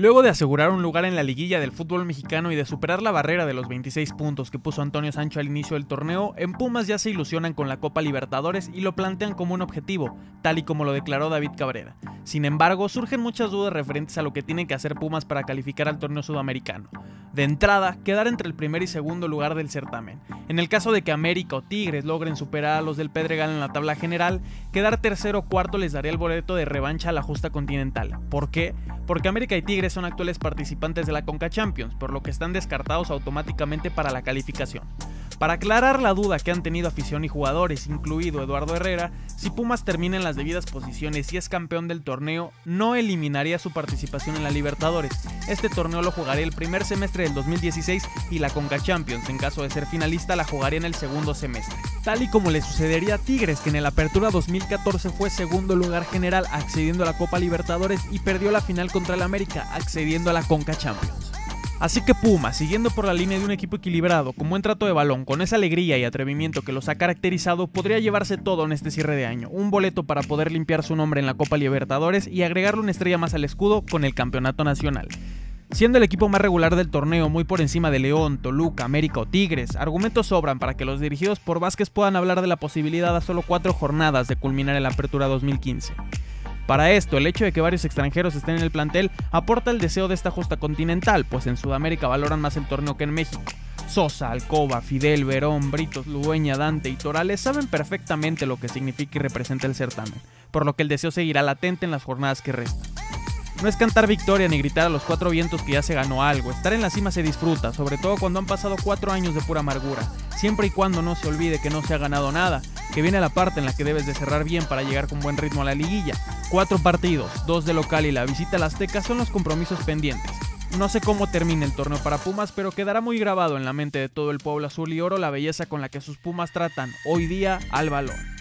Luego de asegurar un lugar en la liguilla del fútbol mexicano y de superar la barrera de los 26 puntos que puso Antonio Sancho al inicio del torneo, en Pumas ya se ilusionan con la Copa Libertadores y lo plantean como un objetivo, tal y como lo declaró David Cabrera. Sin embargo, surgen muchas dudas referentes a lo que tienen que hacer Pumas para calificar al torneo sudamericano. De entrada, quedar entre el primer y segundo lugar del certamen. En el caso de que América o Tigres logren superar a los del Pedregal en la tabla general, quedar tercero o cuarto les daría el boleto de revancha a la justa continental. ¿Por qué? Porque América y Tigres son actuales participantes de la Conca Champions, por lo que están descartados automáticamente para la calificación. Para aclarar la duda que han tenido afición y jugadores, incluido Eduardo Herrera, si Pumas termina en las debidas posiciones y es campeón del torneo, no eliminaría su participación en la Libertadores. Este torneo lo jugaría el primer semestre del 2016 y la Conca Champions, en caso de ser finalista, la jugaría en el segundo semestre. Tal y como le sucedería a Tigres, que en el Apertura 2014 fue segundo lugar general accediendo a la Copa Libertadores y perdió la final contra el América accediendo a la Conca Champions. Así que Puma, siguiendo por la línea de un equipo equilibrado, con buen trato de balón, con esa alegría y atrevimiento que los ha caracterizado, podría llevarse todo en este cierre de año. Un boleto para poder limpiar su nombre en la Copa Libertadores y agregarle una estrella más al escudo con el Campeonato Nacional. Siendo el equipo más regular del torneo muy por encima de León, Toluca, América o Tigres, argumentos sobran para que los dirigidos por Vázquez puedan hablar de la posibilidad a solo cuatro jornadas de culminar el Apertura 2015. Para esto, el hecho de que varios extranjeros estén en el plantel aporta el deseo de esta justa continental, pues en Sudamérica valoran más el torneo que en México. Sosa, Alcoba, Fidel, Verón, Britos, Ludueña, Dante y Torales saben perfectamente lo que significa y representa el certamen, por lo que el deseo seguirá latente en las jornadas que restan. No es cantar victoria ni gritar a los cuatro vientos que ya se ganó algo, estar en la cima se disfruta, sobre todo cuando han pasado cuatro años de pura amargura, siempre y cuando no se olvide que no se ha ganado nada, que viene la parte en la que debes de cerrar bien para llegar con buen ritmo a la liguilla. Cuatro partidos, dos de local y la visita a la Azteca son los compromisos pendientes. No sé cómo termine el torneo para Pumas, pero quedará muy grabado en la mente de todo el pueblo azul y oro la belleza con la que sus Pumas tratan hoy día al balón.